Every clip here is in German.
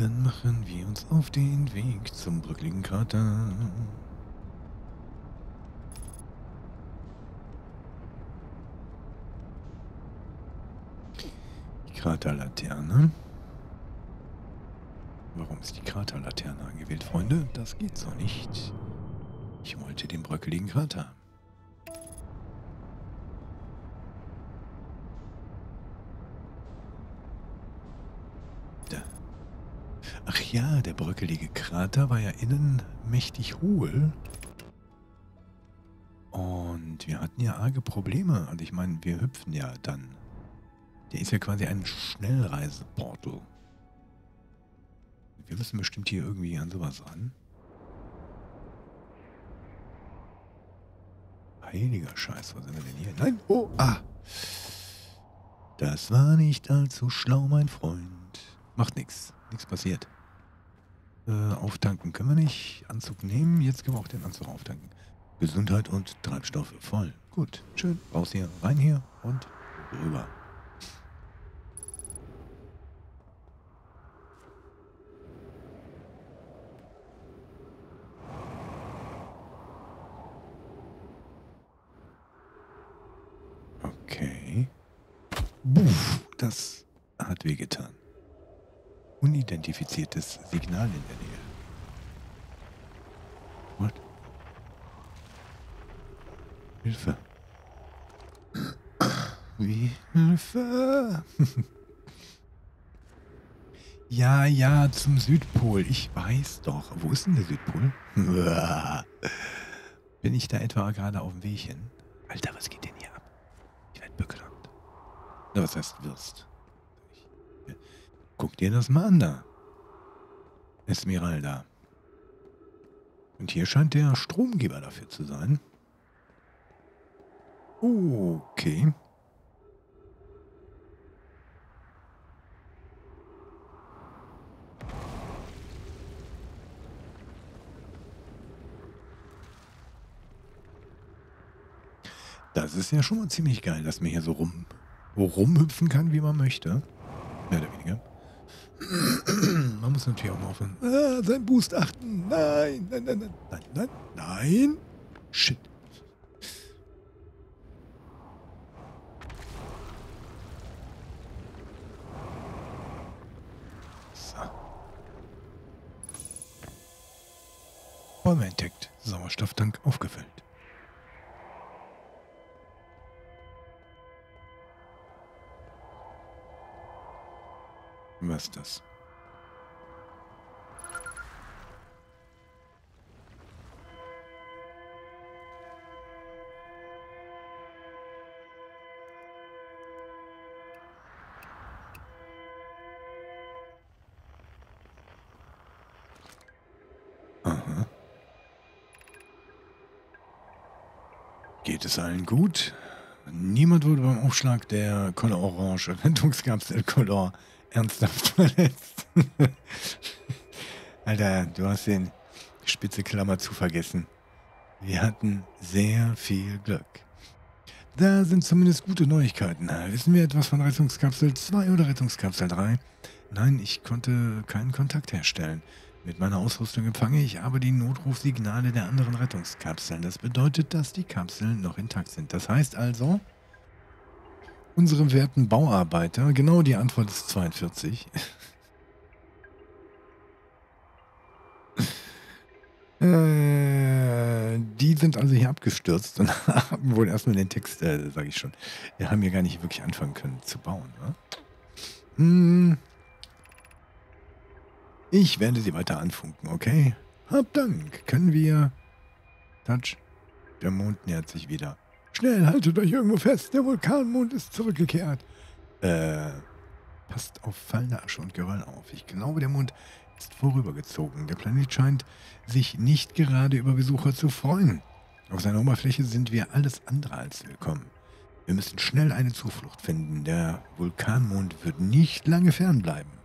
Dann machen wir uns auf den Weg zum bröckeligen Krater. Die Kraterlaterne. Warum ist die Kraterlaterne angewählt, Freunde? Das geht so nicht. Ich wollte den bröckeligen Krater. Ja, der bröckelige Krater war ja innen mächtig hohl. Und wir hatten ja arge Probleme. Und ich meine, wir hüpfen ja dann. Der ist ja quasi ein Schnellreiseportal. Wir müssen bestimmt hier irgendwie an sowas ran. Heiliger Scheiß, wo sind wir denn hier? Nein, oh, ah. Das war nicht allzu schlau, mein Freund. Macht nichts. Nichts passiert. Äh, auftanken können wir nicht. Anzug nehmen. Jetzt können wir auch den Anzug auftanken. Gesundheit und Treibstoffe voll. Gut, schön. Raus hier, rein hier und rüber. Okay. Buff, das hat wehgetan unidentifiziertes Signal in der Nähe. What? Hilfe. Wie Hilfe. ja, ja, zum Südpol. Ich weiß doch. Wo ist denn der Südpol? Bin ich da etwa gerade auf dem Weg hin? Alter, was geht denn hier ab? Ich werde bekloppt. Was heißt wirst? Guck dir das mal an da. Esmeralda. Und hier scheint der Stromgeber dafür zu sein. Okay. Das ist ja schon mal ziemlich geil, dass man hier so rum, rumhüpfen kann, wie man möchte. Mehr oder weniger. Man muss natürlich auch mal aufhören. Ah, sein Boost achten. Nein, nein, nein, nein, nein, nein, nein. Shit. So. Bäume entdeckt. Sauerstofftank aufgefüllt. Was ist das? Geht es allen gut? Niemand wurde beim Aufschlag der Color Orange Rettungskapsel Color ernsthaft verletzt. Alter, du hast den spitze Klammer zu vergessen. Wir hatten sehr viel Glück. Da sind zumindest gute Neuigkeiten. Wissen wir etwas von Rettungskapsel 2 oder Rettungskapsel 3? Nein, ich konnte keinen Kontakt herstellen. Mit meiner Ausrüstung empfange ich aber die Notrufsignale der anderen Rettungskapseln. Das bedeutet, dass die Kapseln noch intakt sind. Das heißt also, unsere werten Bauarbeiter, genau die Antwort ist 42. äh, die sind also hier abgestürzt und haben wohl erstmal den Text, äh, sage ich schon, wir haben hier gar nicht wirklich anfangen können zu bauen. Ne? Hm. Ich werde sie weiter anfunken, okay? Hab Dank. Können wir... Touch. Der Mond nähert sich wieder. Schnell, haltet euch irgendwo fest. Der Vulkanmond ist zurückgekehrt. Äh, passt auf fallende Asche und Geröll auf. Ich glaube, der Mond ist vorübergezogen. Der Planet scheint sich nicht gerade über Besucher zu freuen. Auf seiner Oberfläche sind wir alles andere als willkommen. Wir müssen schnell eine Zuflucht finden. Der Vulkanmond wird nicht lange fernbleiben.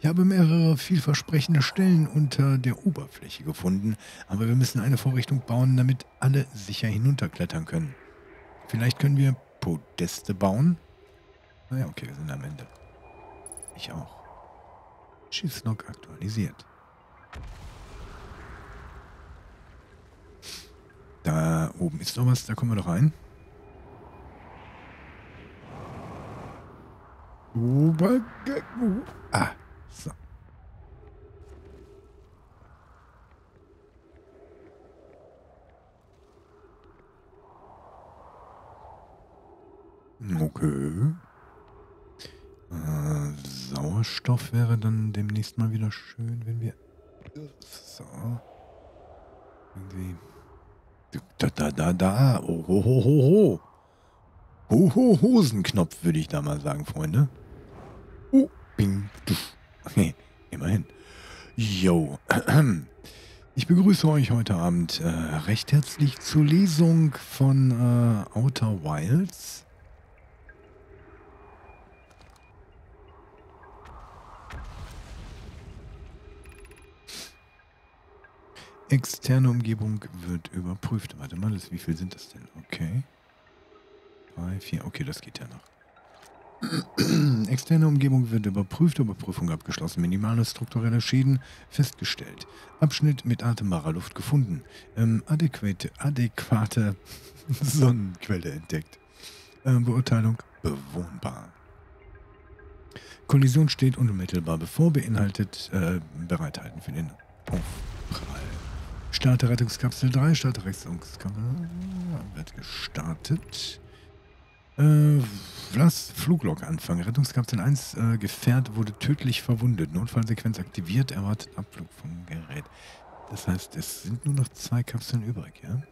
Ich habe mehrere vielversprechende Stellen unter der Oberfläche gefunden, aber wir müssen eine Vorrichtung bauen, damit alle sicher hinunterklettern können. Vielleicht können wir Podeste bauen? Naja, okay, wir sind am Ende. Ich auch. Schiffslog aktualisiert. Da oben ist noch was, da kommen wir doch rein. Ah, so. Okay. Äh, Sauerstoff wäre dann demnächst mal wieder schön, wenn wir... So. Irgendwie... Da, da, da, da. Oh, ho, ho, ho, ho. Ho, ho, Hosenknopf, würde ich da mal sagen, Freunde. Oh, bing, dusch. Okay, immerhin. Yo. Ich begrüße euch heute Abend äh, recht herzlich zur Lesung von äh, Outer Wilds. Externe Umgebung wird überprüft. Warte mal, wie viel sind das denn? Okay. Drei, vier. Okay, das geht ja noch. Externe Umgebung wird überprüft, Überprüfung abgeschlossen, minimale strukturelle Schäden festgestellt, Abschnitt mit atembarer Luft gefunden, ähm, adäquate, adäquate Sonnenquelle entdeckt, ähm, Beurteilung bewohnbar. Kollision steht unmittelbar bevor, beinhaltet äh, Bereithalten für den Aufprall. Starte Rettungskapsel 3, Starte Rettungskapsel wird gestartet. Äh, lass Fluglog anfangen. Rettungskapsel 1 äh, Gefährt wurde tödlich verwundet. Notfallsequenz aktiviert, erwartet Abflug vom Gerät. Das heißt, es sind nur noch zwei Kapseln übrig, ja?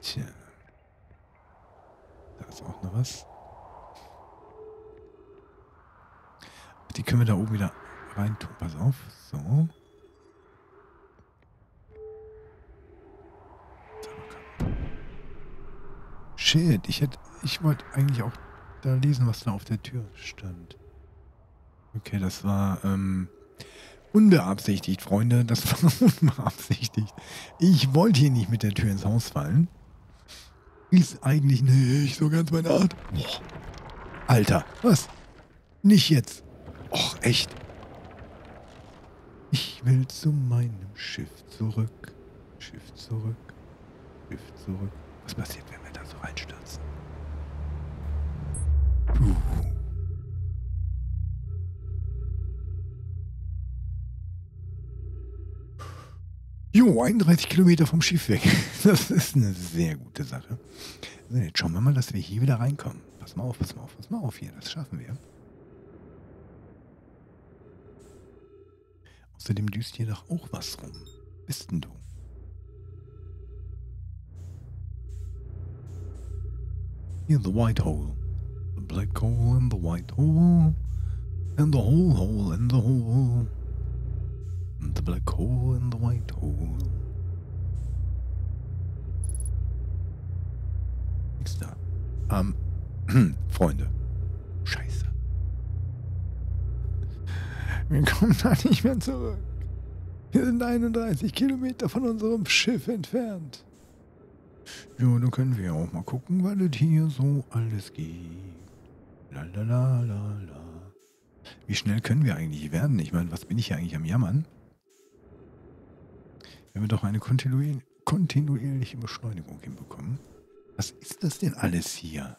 Tja. Da ist auch noch was. Die können wir da oben wieder rein tun. Pass auf. So. Shit, ich hätte, ich wollte eigentlich auch da lesen, was da auf der Tür stand. Okay, das war ähm, unbeabsichtigt, Freunde. Das war unbeabsichtigt. Ich wollte hier nicht mit der Tür ins Haus fallen. Ist eigentlich nicht so ganz meine Art. Boah. Alter, was? Nicht jetzt. Och, echt. Ich will zu meinem Schiff zurück. Schiff zurück. Schiff zurück. Was passiert, wenn wir da so reinstürzen? Puh. Jo, 31 Kilometer vom Schiff weg. Das ist eine sehr gute Sache. So, jetzt schauen wir mal, dass wir hier wieder reinkommen. Pass mal auf, pass mal auf, pass mal auf hier. Das schaffen wir. Außerdem düst hier doch auch was rum. Bist denn du? Here the white hole. The black hole and the white hole. And the whole hole and the hole. And the black hole and the white hole. Nix da. Ähm, Freunde. Scheiße. Wir kommen da nicht mehr zurück. Wir sind 31 Kilometer von unserem Schiff entfernt. Ja, dann können wir auch mal gucken, was es hier so alles gibt. Lalalala. Wie schnell können wir eigentlich werden? Ich meine, was bin ich hier eigentlich am Jammern? Wenn wir doch eine kontinuier kontinuierliche Beschleunigung hinbekommen. Was ist das denn alles hier?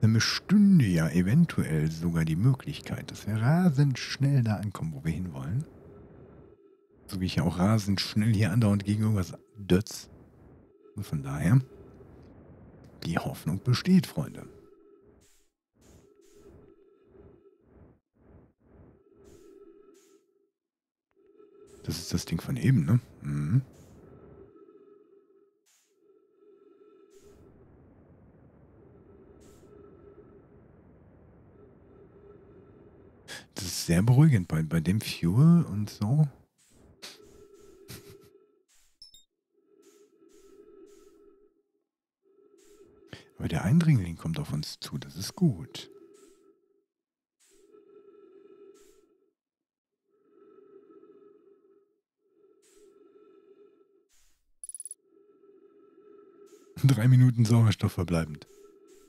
dann bestünde ja eventuell sogar die Möglichkeit, dass wir rasend schnell da ankommen, wo wir hinwollen. So wie ich ja auch rasend schnell hier andauernd gegen irgendwas dötz. Und von daher, die Hoffnung besteht, Freunde. Das ist das Ding von eben, ne? Mhm. Das ist sehr beruhigend bei, bei dem Fuel und so. Aber der Eindringling kommt auf uns zu, das ist gut. Drei Minuten Sauerstoff verbleibend.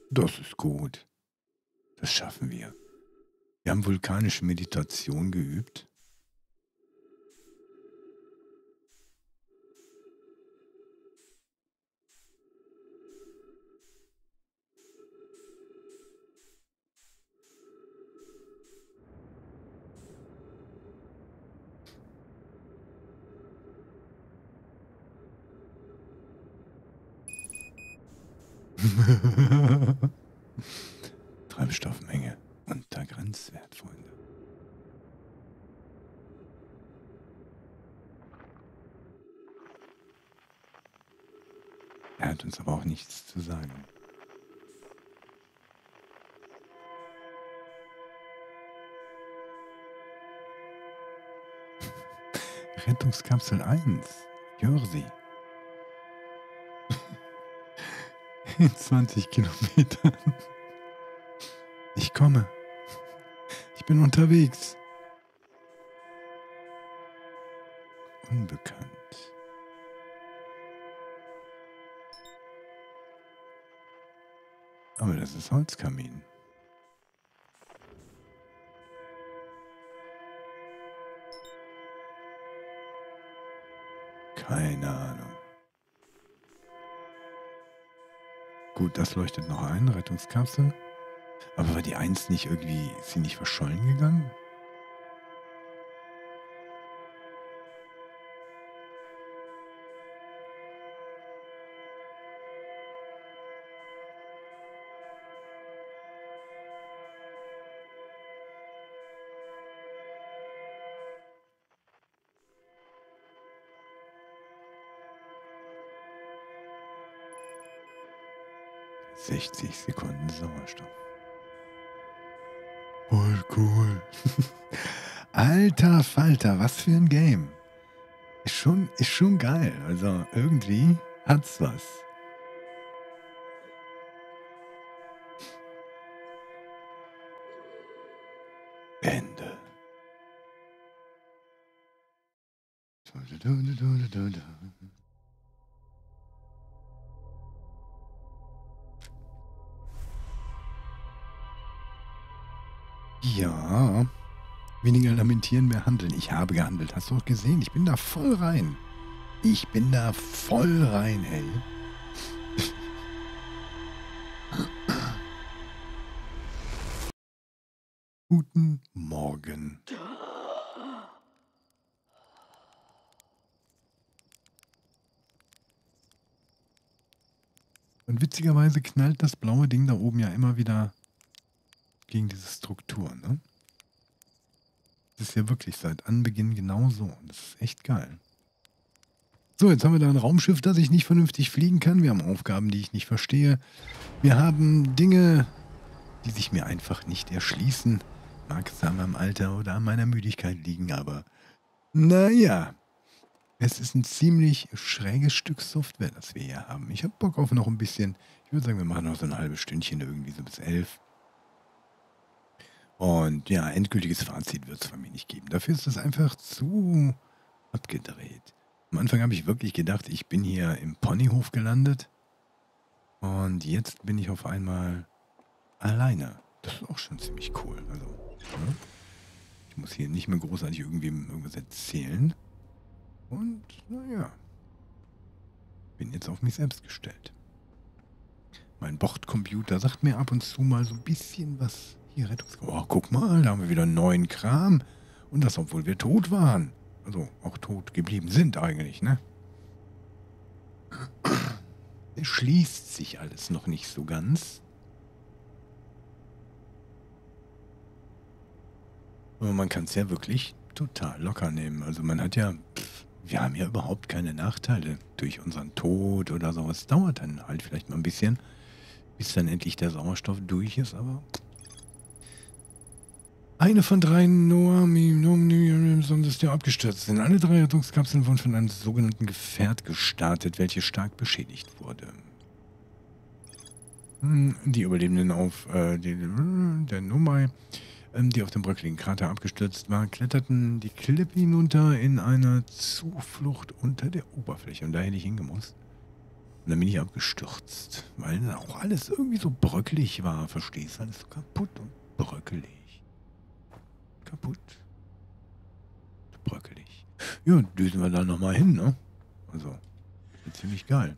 Das ist gut. Das schaffen wir. Wir haben vulkanische Meditation geübt. Er hat uns aber auch nichts zu sagen. Rettungskapsel 1. Jersey. In 20 Kilometern. Ich komme. Ich bin unterwegs. Unbekannt. Aber das ist Holzkamin. Keine Ahnung. Gut, das leuchtet noch ein, Rettungskapsel. Aber war die Eins nicht irgendwie, ist sie nicht verschollen gegangen? 60 Sekunden Sauerstoff. Voll cool. Alter Falter, was für ein Game. Ist schon, ist schon geil. Also irgendwie hat's was. Weniger lamentieren, mehr handeln. Ich habe gehandelt. Hast du auch gesehen? Ich bin da voll rein. Ich bin da voll rein, ey. Guten Morgen. Und witzigerweise knallt das blaue Ding da oben ja immer wieder gegen diese Struktur, ne? Ist ja wirklich seit Anbeginn genau so. Das ist echt geil. So, jetzt haben wir da ein Raumschiff, das ich nicht vernünftig fliegen kann. Wir haben Aufgaben, die ich nicht verstehe. Wir haben Dinge, die sich mir einfach nicht erschließen. Mag es an meinem Alter oder an meiner Müdigkeit liegen, aber naja. Es ist ein ziemlich schräges Stück Software, das wir hier haben. Ich habe Bock auf noch ein bisschen. Ich würde sagen, wir machen noch so ein halbes Stündchen irgendwie so bis elf. Und ja, endgültiges Fazit wird es von mir nicht geben. Dafür ist es einfach zu abgedreht. Am Anfang habe ich wirklich gedacht, ich bin hier im Ponyhof gelandet. Und jetzt bin ich auf einmal alleine. Das ist auch schon ziemlich cool. Also, ne? ich muss hier nicht mehr großartig irgendwie irgendwas erzählen. Und naja, bin jetzt auf mich selbst gestellt. Mein Bordcomputer sagt mir ab und zu mal so ein bisschen was hier, Rettungsgasse. Oh, guck mal, da haben wir wieder neuen Kram. Und das, obwohl wir tot waren. Also auch tot geblieben sind eigentlich, ne? Es schließt sich alles noch nicht so ganz. Aber man kann es ja wirklich total locker nehmen. Also man hat ja, wir haben ja überhaupt keine Nachteile durch unseren Tod oder sowas. Dauert dann halt vielleicht mal ein bisschen, bis dann endlich der Sauerstoff durch ist, aber eine von drei Noam-System abgestürzt sind. Alle drei Rettungskapseln wurden von einem sogenannten Gefährt gestartet, welches stark beschädigt wurde. Hm, die Überlebenden auf äh, die, der Nomai, äh, die auf dem bröckligen Krater abgestürzt war, kletterten die Klippe hinunter in einer Zuflucht unter der Oberfläche. Und da hätte ich hingemusst. dann bin ich abgestürzt, weil auch alles irgendwie so bröckelig war. Verstehst du? Alles so kaputt und bröckelig. Kaputt. Bröckelig. Ja, düsen wir da nochmal hin, ne? Also, ziemlich geil.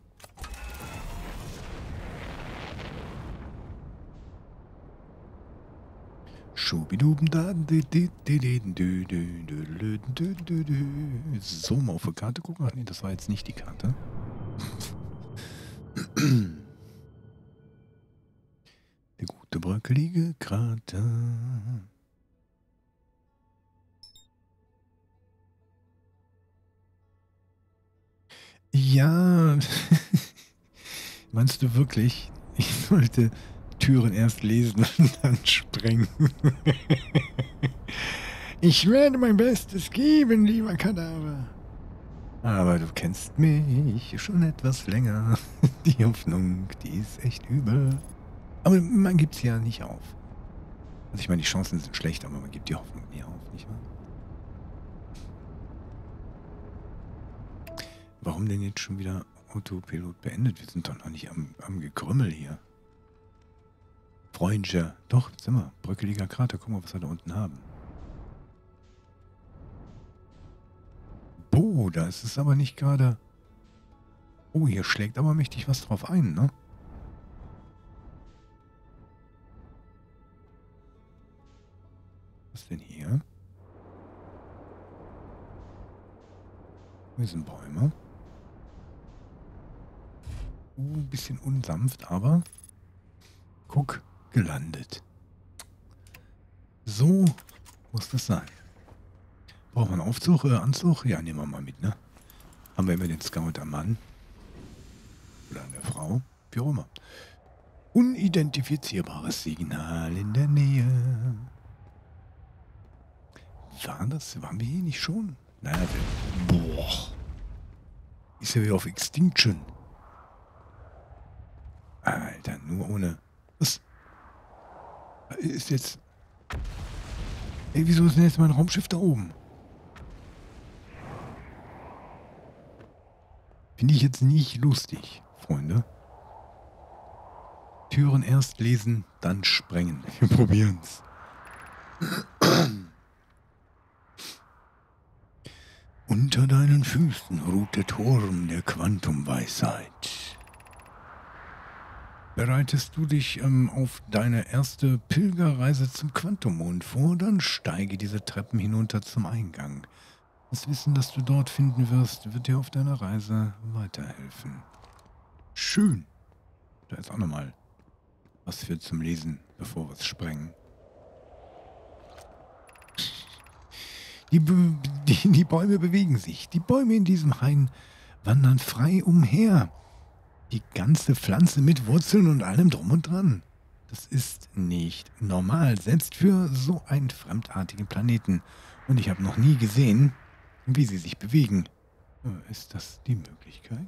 So, mal auf die Karte gucken. Ach nee, das war jetzt nicht die Karte. Der gute bröckelige Krater. Ja, meinst du wirklich, ich sollte Türen erst lesen und dann sprengen? ich werde mein Bestes geben, lieber Kadaver. Aber du kennst mich schon etwas länger. Die Hoffnung, die ist echt übel. Aber man gibt sie ja nicht auf. Also ich meine, die Chancen sind schlecht, aber man gibt die Hoffnung nie auf, nicht wahr? Warum denn jetzt schon wieder Autopilot beendet? Wir sind doch noch nicht am, am Gekrümmel hier. Freundchen. Doch, sind wir. Bröckeliger Krater. Guck mal, was wir da unten haben. Boah, da ist es aber nicht gerade... Oh, hier schlägt aber mächtig was drauf ein, ne? Was denn hier? Hier sind Bäume. Ein bisschen unsanft, aber guck, gelandet. So muss das sein. Braucht man Aufzug, äh, Anzug? Ja, nehmen wir mal mit, ne? Haben wir immer den Scout am Mann. Oder der Frau. Wie auch immer. Unidentifizierbares Signal in der Nähe. War das? Waren wir hier nicht schon? Naja, boah. Ist ja wie auf Extinction. Nur ohne... Was? Ist jetzt... Ey, wieso ist denn jetzt mein Raumschiff da oben? Finde ich jetzt nicht lustig, Freunde. Türen erst lesen, dann sprengen. Wir probieren's. Unter deinen Füßen ruht der Turm der Quantumweisheit. Bereitest du dich ähm, auf deine erste Pilgerreise zum Quantummond vor, dann steige diese Treppen hinunter zum Eingang. Das Wissen, das du dort finden wirst, wird dir auf deiner Reise weiterhelfen. Schön. Da ist auch nochmal was für zum Lesen, bevor wir es sprengen. Die, die, die Bäume bewegen sich. Die Bäume in diesem Hain wandern frei umher. Die ganze Pflanze mit Wurzeln und allem drum und dran. Das ist nicht normal, selbst für so einen fremdartigen Planeten. Und ich habe noch nie gesehen, wie sie sich bewegen. Äh, ist das die Möglichkeit?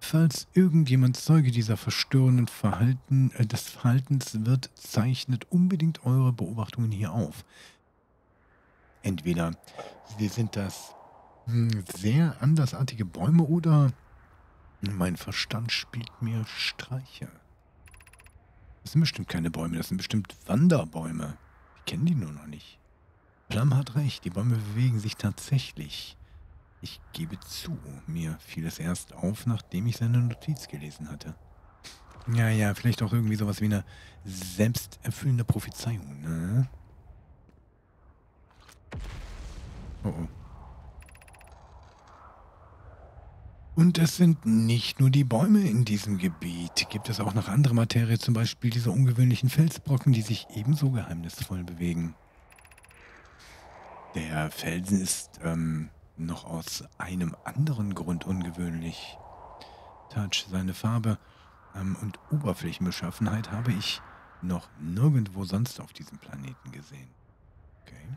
Falls irgendjemand Zeuge dieser verstörenden Verhalten, äh, des Verhaltens wird, zeichnet unbedingt eure Beobachtungen hier auf. Entweder sie sind das sehr andersartige Bäume oder mein Verstand spielt mir Streiche. Das sind bestimmt keine Bäume, das sind bestimmt Wanderbäume. Ich kenne die nur noch nicht. Plum hat recht, die Bäume bewegen sich tatsächlich. Ich gebe zu, mir fiel es erst auf, nachdem ich seine Notiz gelesen hatte. Ja, ja, vielleicht auch irgendwie sowas wie eine selbsterfüllende Prophezeiung, ne? Oh oh. Und es sind nicht nur die Bäume in diesem Gebiet. Gibt es auch noch andere Materie, zum Beispiel diese ungewöhnlichen Felsbrocken, die sich ebenso geheimnisvoll bewegen. Der Felsen ist ähm, noch aus einem anderen Grund ungewöhnlich. Touch, seine Farbe ähm, und Oberflächenbeschaffenheit habe ich noch nirgendwo sonst auf diesem Planeten gesehen. Okay.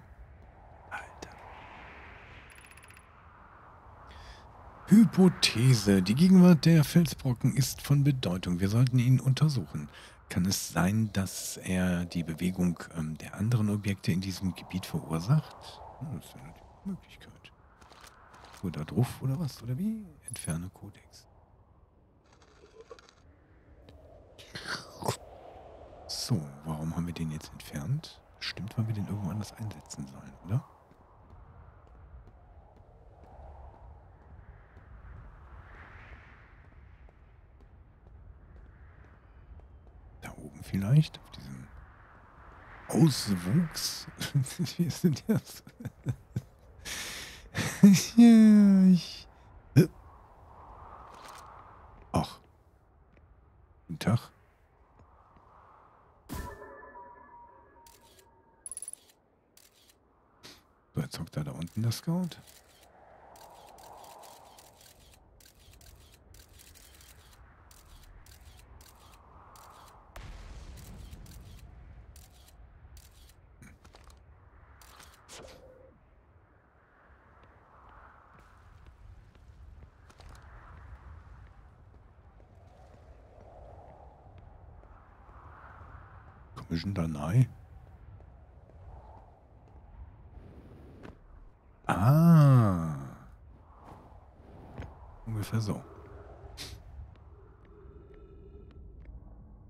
Hypothese. Die Gegenwart der Felsbrocken ist von Bedeutung. Wir sollten ihn untersuchen. Kann es sein, dass er die Bewegung ähm, der anderen Objekte in diesem Gebiet verursacht? Oh, das ist eine Möglichkeit. Tastatur da drauf oder was? Oder wie? Entferne Codex. So, warum haben wir den jetzt entfernt? Stimmt, weil wir den irgendwo anders einsetzen sollen, oder? Da oben vielleicht, auf diesem Auswuchs. Wie ist denn das? ja, ich. Äh. Ach. Guten Tag. So, jetzt hockt da da unten der Scout. Commission Danai. Ah. Ungefähr so.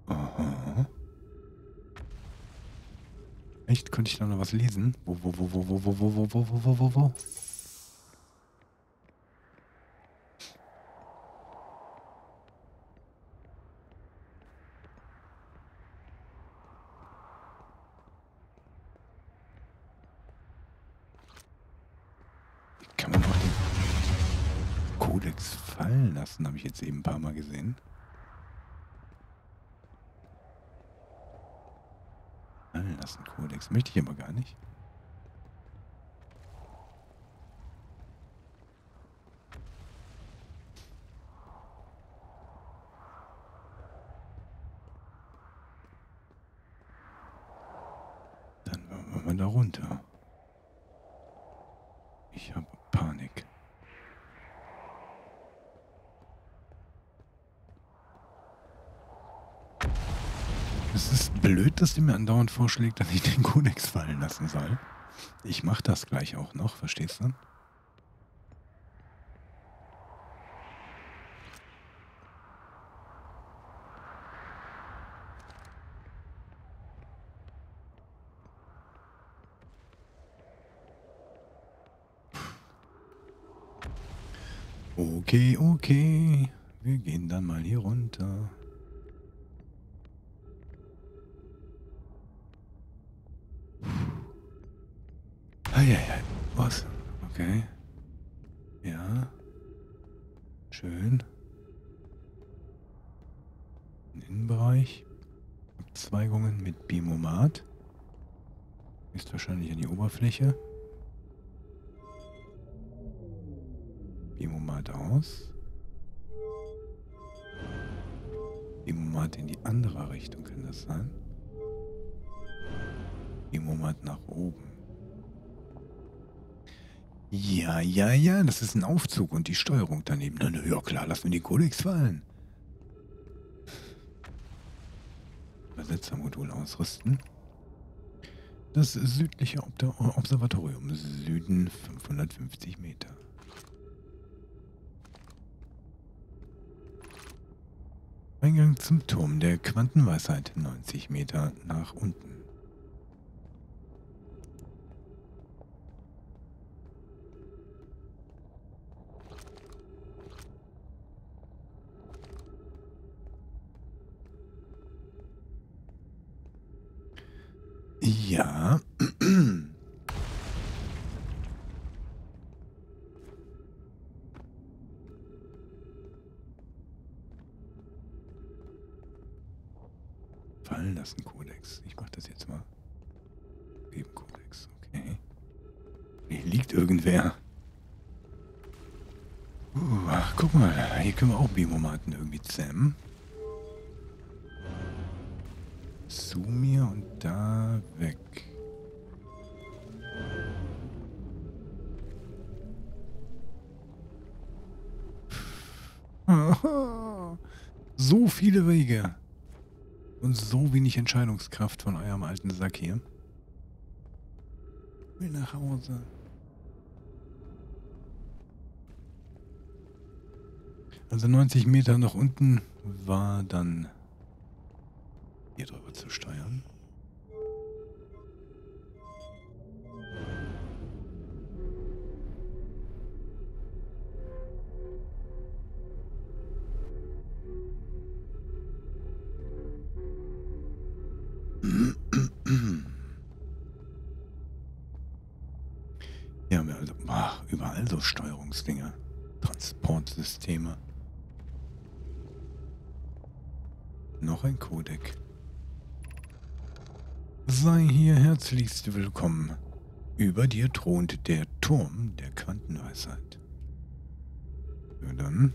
Aha. Echt? Könnte ich da noch was lesen? Wo, wo, wo, wo, wo, wo, wo, wo, wo, wo, wo, wo, wo? Wie Kann man doch den Kodex lassen, habe ich jetzt eben ein paar Mal gesehen. Fallen lassen, Kodex. Möchte ich aber gar nicht. Dann wollen wir mal da runter. Ich habe Panik. Es ist blöd, dass die mir andauernd vorschlägt, dass ich den Kodex fallen lassen soll. Ich mache das gleich auch noch, verstehst du? Okay, okay. Wir gehen dann mal hier runter. Eieiei. Was? Okay. Ja. Schön. Im Innenbereich. Abzweigungen mit Bimomat. Ist wahrscheinlich an die Oberfläche. Bimomat aus. Bimomat in die andere Richtung kann das sein. Bimomat nach oben. Ja, ja, ja, das ist ein Aufzug und die Steuerung daneben. Na, na ja, klar, lassen wir die Codex fallen. Übersetzermodul ausrüsten. Das südliche Ob Observatorium. Süden 550 Meter. Eingang zum Turm der Quantenweisheit 90 Meter nach unten. Liegt irgendwer. Uh, ach, guck mal, hier können wir auch Bimomaten irgendwie zähmen. Zu mir und da weg. So viele Wege. Und so wenig Entscheidungskraft von eurem alten Sack hier. Ich will nach Hause. Also 90 Meter nach unten war dann hier drüber zu steuern. Ja, also, ach, überall so Steuerungsdinger. Transportsysteme. Noch ein Codec. Sei hier herzlichst willkommen. Über dir thront der Turm der Quantenweisheit. Na dann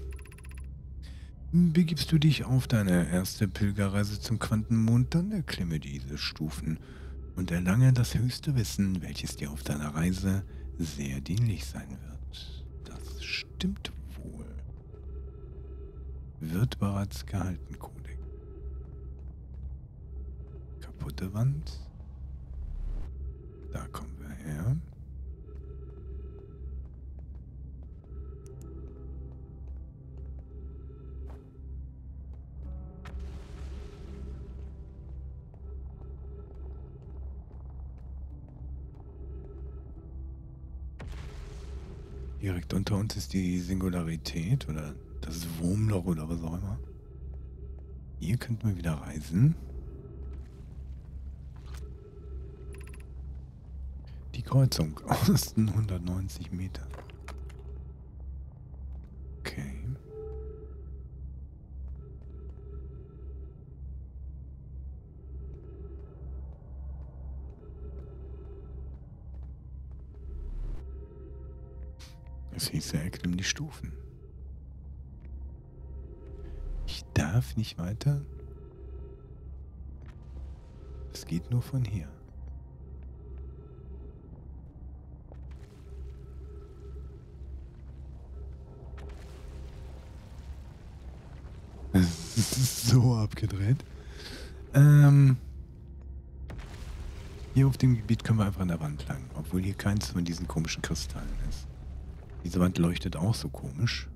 begibst du dich auf deine erste Pilgerreise zum Quantenmond, dann erklimme diese Stufen und erlange das höchste Wissen, welches dir auf deiner Reise sehr dienlich sein wird. Das stimmt wohl. Wird bereits gehalten, Codec. Kaputte Wand. Da kommen wir her. Direkt unter uns ist die Singularität oder das Wurmloch oder was auch immer. Hier könnten wir wieder reisen. Die Kreuzung Osten 190 Meter. Okay. Es hieß ja, erklimm die Stufen. Ich darf nicht weiter. Es geht nur von hier. so abgedreht. Ähm, hier auf dem Gebiet können wir einfach an der Wand lang, obwohl hier keins von diesen komischen Kristallen ist. Diese Wand leuchtet auch so komisch.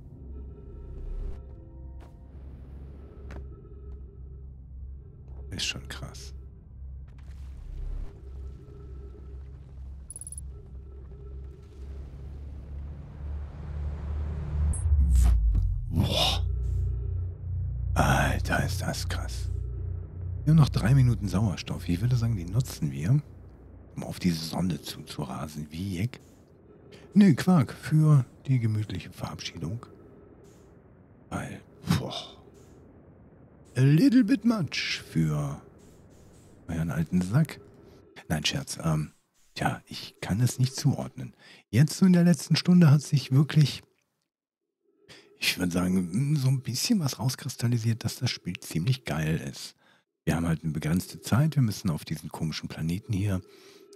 Ist schon krass. Alter, ist das krass. Haben noch drei Minuten Sauerstoff. Ich würde sagen, die nutzen wir, um auf die Sonne zuzurasen. Wie Jeck. Nee, Quark, für die gemütliche Verabschiedung. Weil, boah, a little bit much für euren alten Sack. Nein, Scherz, ähm, tja, ich kann es nicht zuordnen. Jetzt so in der letzten Stunde hat sich wirklich, ich würde sagen, so ein bisschen was rauskristallisiert, dass das Spiel ziemlich geil ist. Wir haben halt eine begrenzte Zeit, wir müssen auf diesen komischen Planeten hier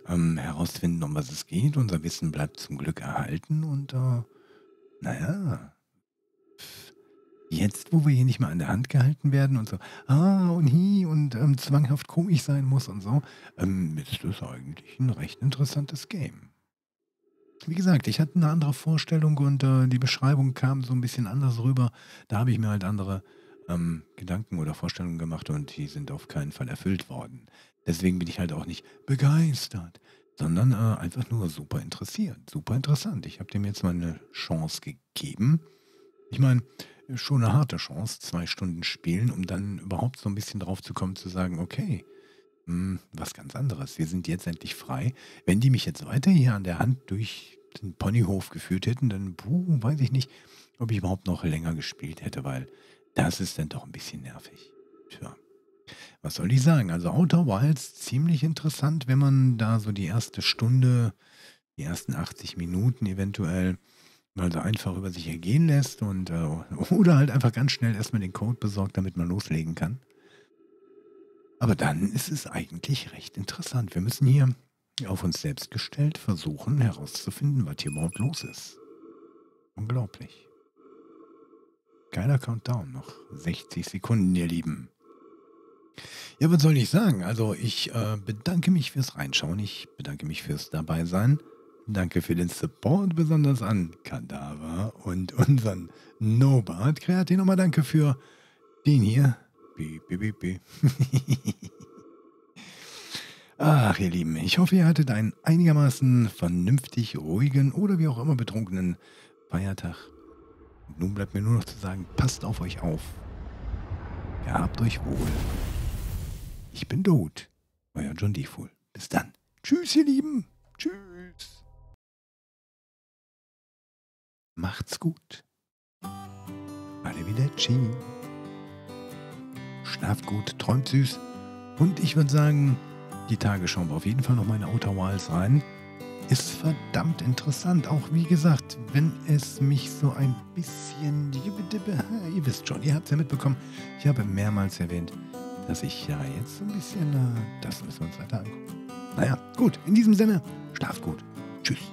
ähm, herausfinden, um was es geht. Unser Wissen bleibt zum Glück erhalten und äh, naja, jetzt, wo wir hier nicht mal an der Hand gehalten werden und so, ah und hi und ähm, zwanghaft komisch sein muss und so, ähm, ist das eigentlich ein recht interessantes Game. Wie gesagt, ich hatte eine andere Vorstellung und äh, die Beschreibung kam so ein bisschen anders rüber. Da habe ich mir halt andere ähm, Gedanken oder Vorstellungen gemacht und die sind auf keinen Fall erfüllt worden. Deswegen bin ich halt auch nicht begeistert, sondern äh, einfach nur super interessiert, super interessant. Ich habe dem jetzt mal eine Chance gegeben. Ich meine, schon eine harte Chance, zwei Stunden spielen, um dann überhaupt so ein bisschen drauf zu kommen, zu sagen, okay, hm, was ganz anderes. Wir sind jetzt endlich frei. Wenn die mich jetzt weiter hier an der Hand durch den Ponyhof geführt hätten, dann puh, weiß ich nicht, ob ich überhaupt noch länger gespielt hätte, weil das ist dann doch ein bisschen nervig. Tja was soll ich sagen? Also Outer Wilds ziemlich interessant, wenn man da so die erste Stunde, die ersten 80 Minuten eventuell mal so einfach über sich ergehen lässt und äh, oder halt einfach ganz schnell erstmal den Code besorgt, damit man loslegen kann. Aber dann ist es eigentlich recht interessant. Wir müssen hier auf uns selbst gestellt versuchen herauszufinden, was hier überhaupt los ist. Unglaublich. Geiler Countdown, noch 60 Sekunden, ihr Lieben. Ja, was soll ich sagen? Also ich äh, bedanke mich fürs Reinschauen. Ich bedanke mich fürs Dabeisein. Danke für den Support, besonders an Kadaver und unseren Norbert. Kreatin nochmal danke für den hier. Piep, piep, piep. Ach, ihr Lieben, ich hoffe, ihr hattet einen einigermaßen vernünftig ruhigen oder wie auch immer betrunkenen Feiertag. Und nun bleibt mir nur noch zu sagen, passt auf euch auf. Gehabt euch wohl. Ich bin tot. Euer John Defool. Bis dann. Tschüss, ihr Lieben. Tschüss. Macht's gut. Arrivederci. Schlaft gut, träumt süß. Und ich würde sagen, die Tage schauen wir auf jeden Fall noch in Outer Wilds rein. Ist verdammt interessant. Auch wie gesagt, wenn es mich so ein bisschen. Ihr wisst schon, ihr habt es ja mitbekommen. Ich habe mehrmals erwähnt, dass ich ja jetzt so ein bisschen. Das müssen wir uns weiter angucken. Naja, gut. In diesem Sinne, schlaft gut. Tschüss.